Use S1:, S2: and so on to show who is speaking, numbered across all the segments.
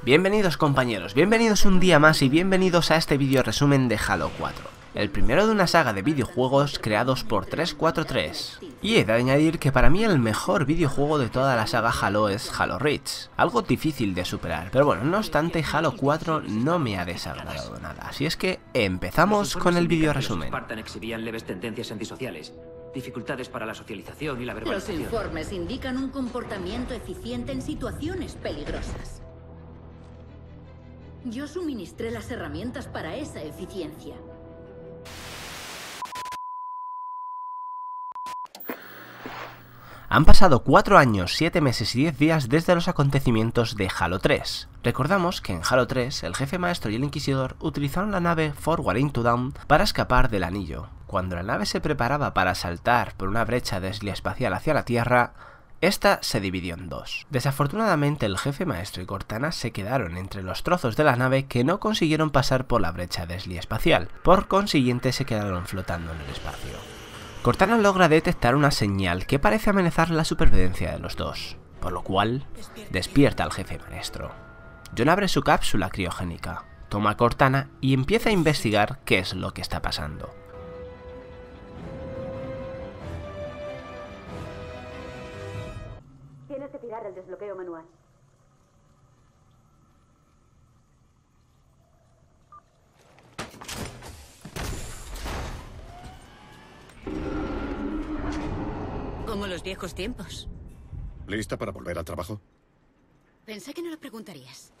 S1: Bienvenidos compañeros, bienvenidos un día más y bienvenidos a este vídeo resumen de Halo 4, el primero de una saga de videojuegos creados por 343. Y he de añadir que para mí el mejor videojuego de toda la saga Halo es Halo Reach, algo difícil de superar, pero bueno, no obstante Halo 4 no me ha desagradado nada, así es que empezamos con el vídeo resumen.
S2: Spartan exhibían leves tendencias antisociales, dificultades para la socialización y la
S3: Los informes indican un comportamiento eficiente en situaciones peligrosas. Yo suministré las herramientas para esa eficiencia.
S1: Han pasado 4 años, 7 meses y 10 días desde los acontecimientos de Halo 3. Recordamos que en Halo 3 el jefe maestro y el inquisidor utilizaron la nave Forward Into Dawn para escapar del anillo. Cuando la nave se preparaba para saltar por una brecha espacial hacia la Tierra, esta se dividió en dos. Desafortunadamente el jefe maestro y Cortana se quedaron entre los trozos de la nave que no consiguieron pasar por la brecha espacial, por consiguiente se quedaron flotando en el espacio. Cortana logra detectar una señal que parece amenazar la supervivencia de los dos, por lo cual despierta al jefe maestro. John abre su cápsula criogénica, toma a Cortana y empieza a investigar qué es lo que está pasando.
S4: Desbloqueo manual.
S5: Como los viejos tiempos.
S6: ¿Lista para volver al trabajo?
S5: Pensé que no lo preguntarías.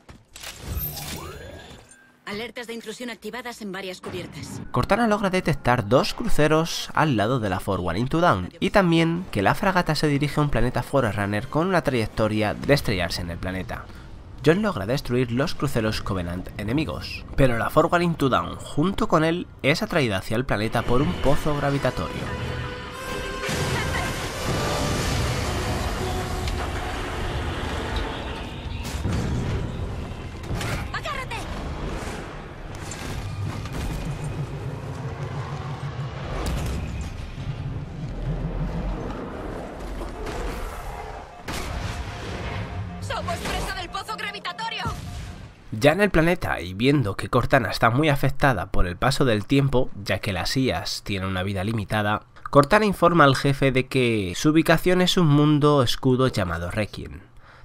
S5: Alertas de intrusión activadas en varias cubiertas.
S1: Cortana logra detectar dos cruceros al lado de la Forward Into Dawn y también que la fragata se dirige a un planeta Forerunner con una trayectoria de estrellarse en el planeta. John logra destruir los cruceros Covenant enemigos, pero la Forward Into Dawn junto con él es atraída hacia el planeta por un pozo gravitatorio. Ya en el planeta y viendo que Cortana está muy afectada por el paso del tiempo, ya que las IAS tienen una vida limitada, Cortana informa al jefe de que su ubicación es un mundo escudo llamado Requiem.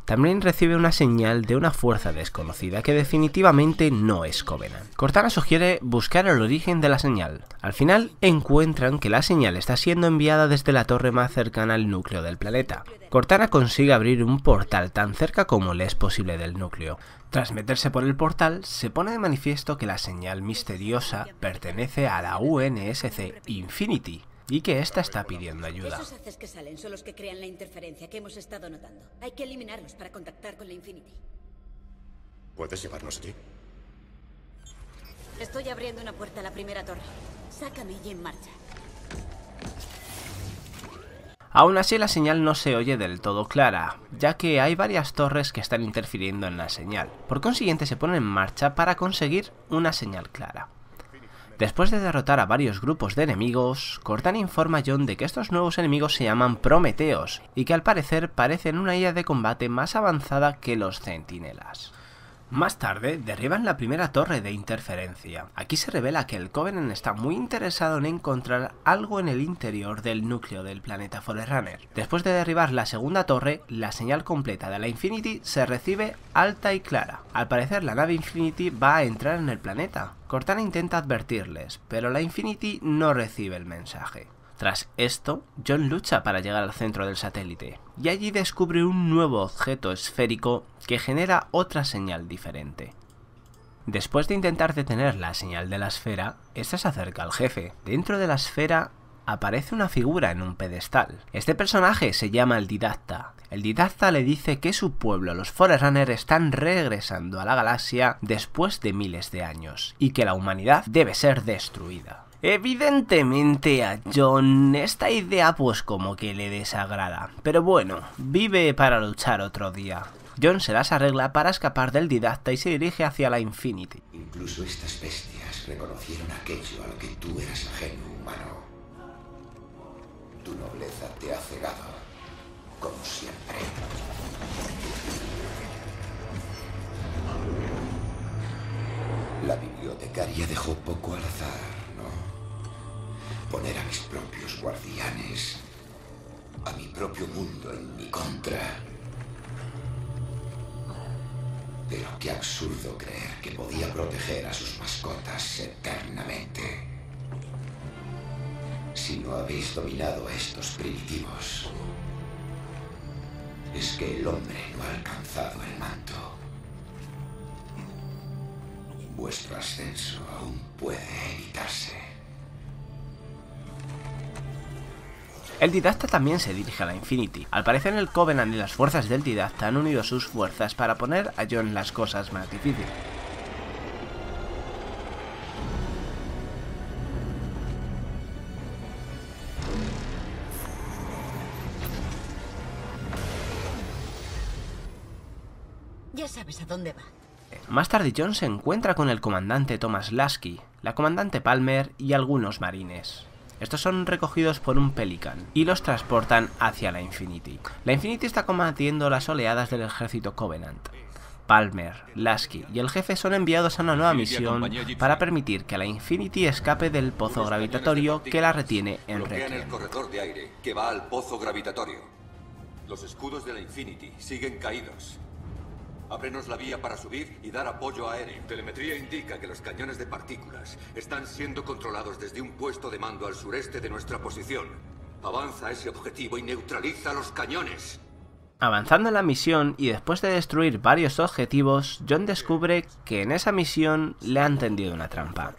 S1: También recibe una señal de una fuerza desconocida que definitivamente no es Covenant. Cortana sugiere buscar el origen de la señal. Al final encuentran que la señal está siendo enviada desde la torre más cercana al núcleo del planeta. Cortana consigue abrir un portal tan cerca como le es posible del núcleo. Tras meterse por el portal, se pone de manifiesto que la señal misteriosa pertenece a la UNSC Infinity y que ésta está pidiendo ayuda.
S5: Esos haces que salen son los que crean la interferencia que hemos estado notando. Hay que eliminarlos para contactar con la Infinity.
S6: ¿Puedes llevarnos allí?
S5: Estoy abriendo una puerta a la primera torre. Sácame y en marcha.
S1: Aún así la señal no se oye del todo clara, ya que hay varias torres que están interfiriendo en la señal. Por consiguiente se pone en marcha para conseguir una señal clara. Después de derrotar a varios grupos de enemigos, Cortana informa a John de que estos nuevos enemigos se llaman Prometeos y que al parecer parecen una IA de combate más avanzada que los centinelas. Más tarde, derriban la primera torre de interferencia. Aquí se revela que el Covenant está muy interesado en encontrar algo en el interior del núcleo del planeta Forerunner. Después de derribar la segunda torre, la señal completa de la Infinity se recibe alta y clara. Al parecer la nave Infinity va a entrar en el planeta. Cortana intenta advertirles, pero la Infinity no recibe el mensaje. Tras esto, John lucha para llegar al centro del satélite, y allí descubre un nuevo objeto esférico que genera otra señal diferente. Después de intentar detener la señal de la esfera, esta se acerca al jefe. Dentro de la esfera aparece una figura en un pedestal. Este personaje se llama el Didacta. El Didacta le dice que su pueblo, los Forerunner, están regresando a la galaxia después de miles de años, y que la humanidad debe ser destruida. Evidentemente a John esta idea pues como que le desagrada, pero bueno, vive para luchar otro día. John se las arregla para escapar del didacta y se dirige hacia la Infinity.
S7: Incluso estas bestias reconocieron aquello a lo que tú eras ajeno, humano. Tu nobleza te ha cegado, como siempre. La bibliotecaria dejó poco al azar. Poner a mis propios guardianes, a mi propio mundo en mi contra. Pero qué absurdo creer que podía proteger a sus mascotas eternamente. Si no habéis dominado a estos primitivos, es que el hombre no ha alcanzado el manto. Vuestro ascenso aún puede evitarse.
S1: El Didacta también se dirige a la Infinity. Al parecer el Covenant y las fuerzas del Didacta han unido sus fuerzas para poner a John las cosas más difíciles.
S5: Ya sabes a dónde va.
S1: Más tarde John se encuentra con el comandante Thomas Lasky, la comandante Palmer y algunos marines. Estos son recogidos por un Pelican y los transportan hacia la Infinity. La Infinity está combatiendo las oleadas del ejército Covenant. Palmer, Lasky y el jefe son enviados a una nueva misión para permitir que la Infinity escape del pozo gravitatorio que la retiene en
S8: Bloquean el
S1: Requiem.
S8: corredor de aire que va al pozo gravitatorio. Los escudos de la Infinity siguen caídos. Ábrenos la vía para subir y dar apoyo aéreo. Telemetría indica que los cañones de partículas están siendo controlados desde un puesto de mando al sureste de nuestra posición. Avanza a ese objetivo y neutraliza los cañones.
S1: Avanzando en la misión y después de destruir varios objetivos, John descubre que en esa misión le han tendido una trampa.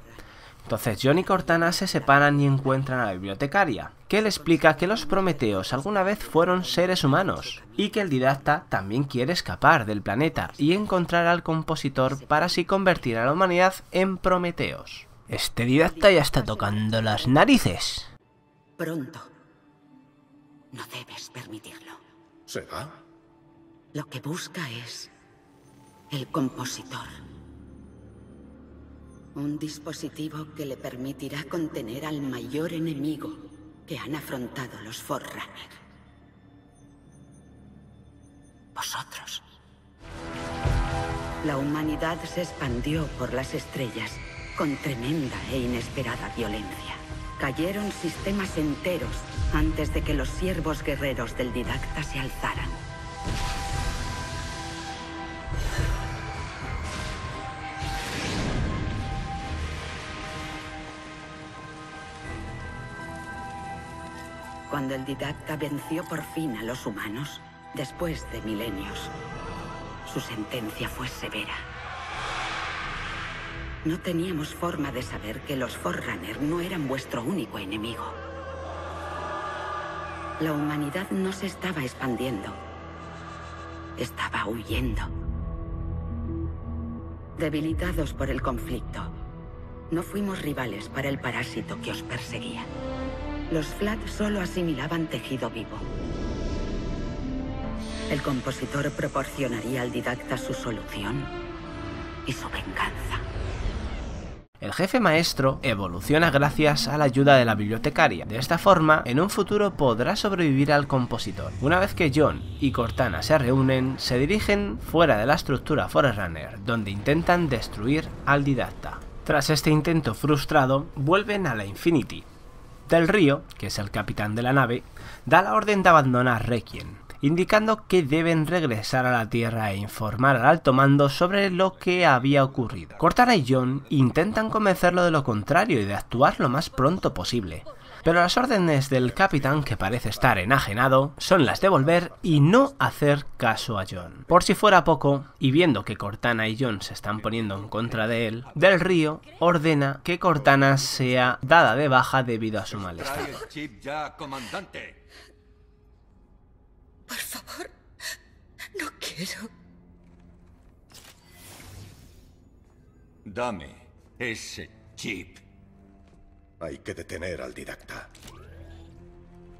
S1: Entonces John y Cortana se separan y encuentran a la bibliotecaria, que le explica que los Prometeos alguna vez fueron seres humanos, y que el didacta también quiere escapar del planeta y encontrar al compositor para así convertir a la humanidad en Prometeos. Este didacta ya está tocando las narices.
S3: Pronto. No debes permitirlo.
S6: ¿Se va?
S3: Lo que busca es el compositor. Un dispositivo que le permitirá contener al mayor enemigo que han afrontado los Forerunner. Vosotros. La humanidad se expandió por las estrellas con tremenda e inesperada violencia. Cayeron sistemas enteros antes de que los siervos guerreros del didacta se alzaran. Cuando el didacta venció por fin a los humanos, después de milenios, su sentencia fue severa. No teníamos forma de saber que los Forerunner no eran vuestro único enemigo. La humanidad no se estaba expandiendo. Estaba huyendo. Debilitados por el conflicto, no fuimos rivales para el parásito que os perseguía. Los Flat solo asimilaban tejido vivo. El compositor proporcionaría al didacta su solución y su venganza.
S1: El jefe maestro evoluciona gracias a la ayuda de la bibliotecaria. De esta forma, en un futuro podrá sobrevivir al compositor. Una vez que John y Cortana se reúnen, se dirigen fuera de la estructura Forerunner, donde intentan destruir al didacta. Tras este intento frustrado, vuelven a la Infinity. Del Río, que es el capitán de la nave, da la orden de abandonar Requiem, indicando que deben regresar a la Tierra e informar al alto mando sobre lo que había ocurrido. Cortana y John intentan convencerlo de lo contrario y de actuar lo más pronto posible. Pero las órdenes del capitán, que parece estar enajenado, son las de volver y no hacer caso a John. Por si fuera poco, y viendo que Cortana y John se están poniendo en contra de él, Del Río ordena que Cortana sea dada de baja debido a su mal estado.
S8: Trae el chip ya, comandante.
S5: Por favor, no quiero.
S8: Dame ese chip.
S6: Hay que detener al didacta.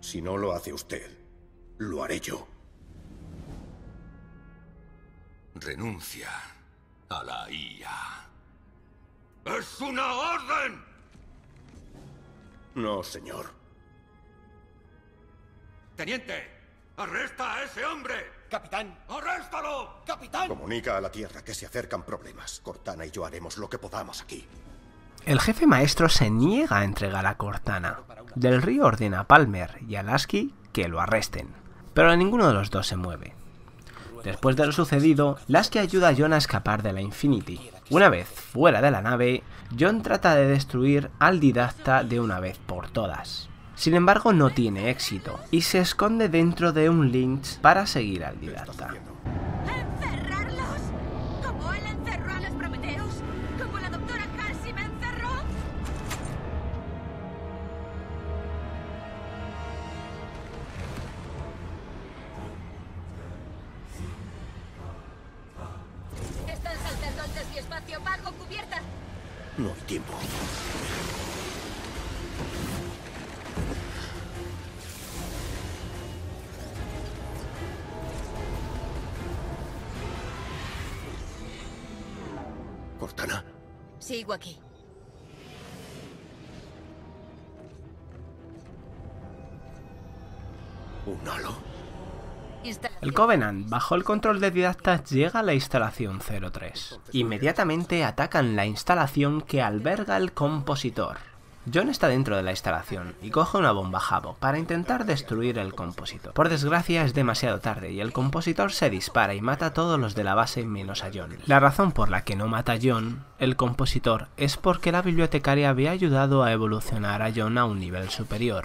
S6: Si no lo hace usted, lo haré yo.
S8: Renuncia a la IA. ¡Es una orden!
S6: No, señor.
S8: Teniente, arresta a ese hombre.
S9: Capitán. ¡Arréstalo! Capitán.
S6: Comunica a la Tierra que se acercan problemas. Cortana y yo haremos lo que podamos aquí.
S1: El jefe maestro se niega a entregar a Cortana. Del Río ordena a Palmer y a Lasky que lo arresten, pero ninguno de los dos se mueve. Después de lo sucedido, Lasky ayuda a John a escapar de la Infinity. Una vez fuera de la nave, John trata de destruir al didacta de una vez por todas. Sin embargo, no tiene éxito y se esconde dentro de un lynch para seguir al didacta.
S10: ¿Encerrarlos? ¿Como él encerró a los Prometeos? ¿Como la doctora Halsey me encerró? Están saltando al desviespacio bajo cubierta.
S6: No hay tiempo.
S10: Sigo aquí.
S6: ¿un halo?
S1: El Covenant, bajo el control de Didacta, llega a la instalación 03. Inmediatamente atacan la instalación que alberga el compositor. John está dentro de la instalación y coge una bomba Jabo para intentar destruir el compositor. Por desgracia es demasiado tarde y el compositor se dispara y mata a todos los de la base menos a John. La razón por la que no mata a John, el compositor, es porque la bibliotecaria había ayudado a evolucionar a John a un nivel superior.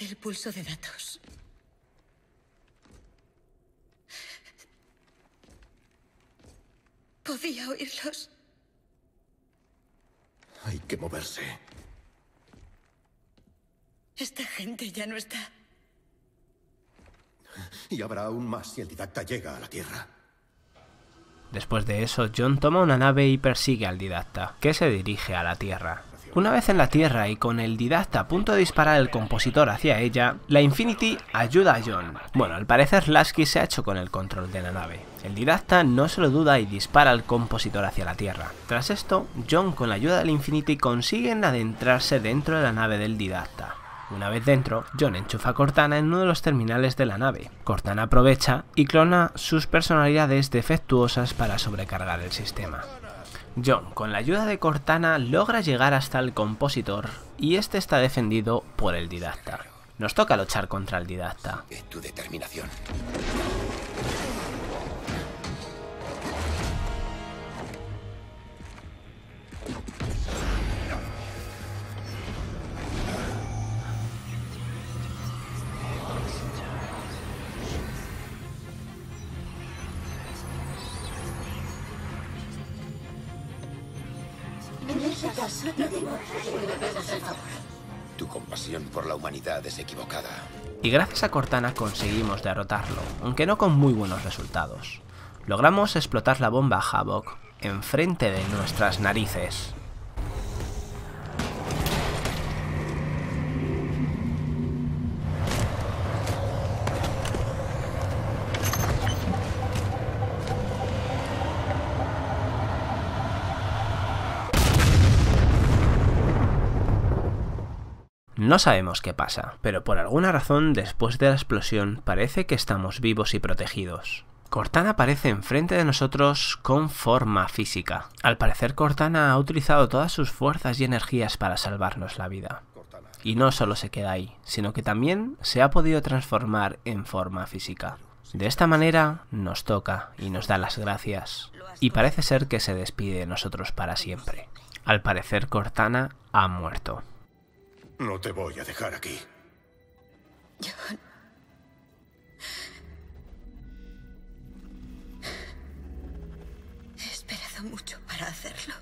S10: El pulso de datos. Podía oírlos.
S6: Hay que moverse.
S10: Esta gente ya no está.
S6: Y habrá aún más si el didacta llega a la Tierra.
S1: Después de eso, John toma una nave y persigue al didacta, que se dirige a la Tierra. Una vez en la Tierra y con el didacta a punto de disparar el compositor hacia ella, la Infinity ayuda a John. Bueno, al parecer Lasky se ha hecho con el control de la nave. El didacta no se lo duda y dispara al compositor hacia la Tierra. Tras esto, John con la ayuda del Infinity consiguen adentrarse dentro de la nave del didacta. Una vez dentro, John enchufa a Cortana en uno de los terminales de la nave. Cortana aprovecha y clona sus personalidades defectuosas para sobrecargar el sistema. John, con la ayuda de Cortana, logra llegar hasta el compositor y este está defendido por el didacta. Nos toca luchar contra el didacta.
S7: De tu determinación. Tu compasión por la humanidad es equivocada.
S1: Y gracias a Cortana conseguimos derrotarlo, aunque no con muy buenos resultados. Logramos explotar la bomba Havoc enfrente de nuestras narices. No sabemos qué pasa, pero por alguna razón después de la explosión parece que estamos vivos y protegidos. Cortana aparece enfrente de nosotros con forma física. Al parecer Cortana ha utilizado todas sus fuerzas y energías para salvarnos la vida. Y no solo se queda ahí, sino que también se ha podido transformar en forma física. De esta manera nos toca y nos da las gracias. Y parece ser que se despide de nosotros para siempre. Al parecer Cortana ha muerto.
S6: No te voy a dejar aquí.
S10: John. He esperado mucho para hacerlo.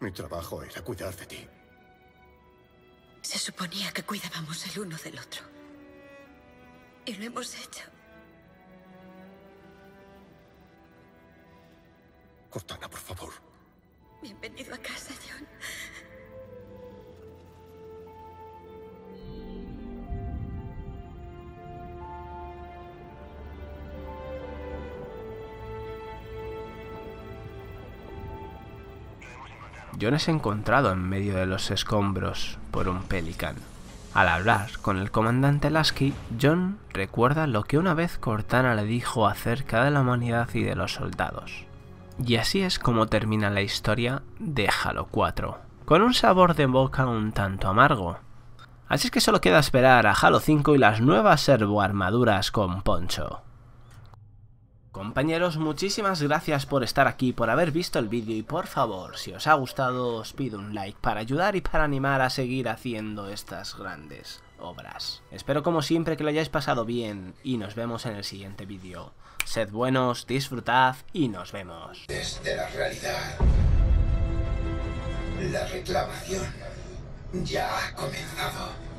S6: Mi trabajo era cuidar de ti.
S10: Se suponía que cuidábamos el uno del otro. Y lo hemos hecho.
S6: Cortana, por favor.
S10: Bienvenido a casa, John.
S1: John es encontrado en medio de los escombros por un pelicán. Al hablar con el comandante Lasky, John recuerda lo que una vez Cortana le dijo acerca de la humanidad y de los soldados. Y así es como termina la historia de Halo 4, con un sabor de boca un tanto amargo. Así es que solo queda esperar a Halo 5 y las nuevas servoarmaduras con poncho. Compañeros, muchísimas gracias por estar aquí, por haber visto el vídeo y por favor, si os ha gustado os pido un like para ayudar y para animar a seguir haciendo estas grandes obras. Espero como siempre que lo hayáis pasado bien y nos vemos en el siguiente vídeo. Sed buenos, disfrutad y nos vemos.
S7: Desde la realidad. La reclamación ya ha comenzado.